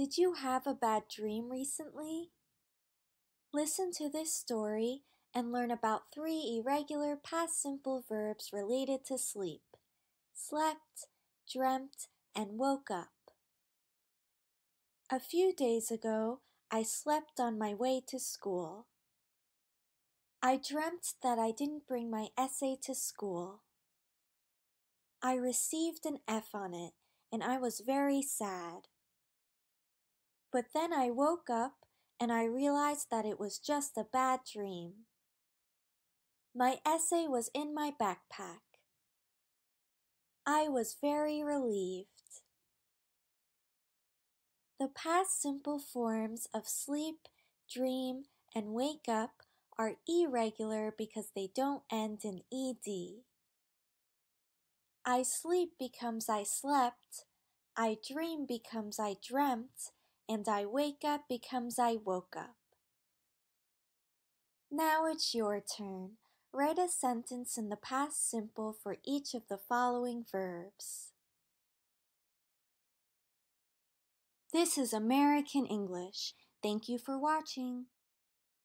Did you have a bad dream recently? Listen to this story and learn about three irregular past simple verbs related to sleep slept, dreamt, and woke up. A few days ago, I slept on my way to school. I dreamt that I didn't bring my essay to school. I received an F on it and I was very sad. But then I woke up and I realized that it was just a bad dream. My essay was in my backpack. I was very relieved. The past simple forms of sleep, dream, and wake up are irregular because they don't end in ed. I sleep becomes I slept, I dream becomes I dreamt, and I wake up becomes I woke up. Now it's your turn. Write a sentence in the past simple for each of the following verbs. This is American English. Thank you for watching.